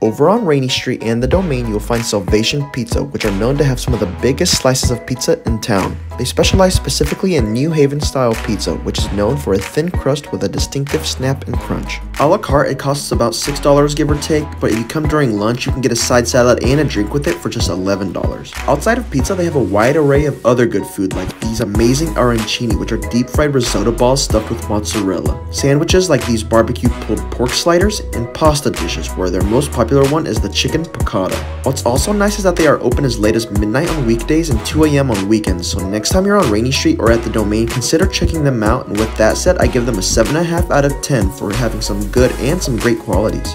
Over on Rainey Street and the Domain, you'll find Salvation Pizza, which are known to have some of the biggest slices of pizza in town. They specialize specifically in New Haven style pizza, which is known for a thin crust with a distinctive snap and crunch. A la carte, it costs about $6 give or take, but if you come during lunch, you can get a side salad and a drink with it for just $11. Outside of pizza, they have a wide array of other good food like these amazing arancini, which are deep fried risotto balls stuffed with mozzarella. Sandwiches like these barbecue pulled pork sliders, and pasta dishes, where they're most popular one is the chicken piccata. What's also nice is that they are open as late as midnight on weekdays and 2 a.m. on weekends, so next time you're on Rainey Street or at the Domain, consider checking them out, and with that said, I give them a 7.5 out of 10 for having some good and some great qualities.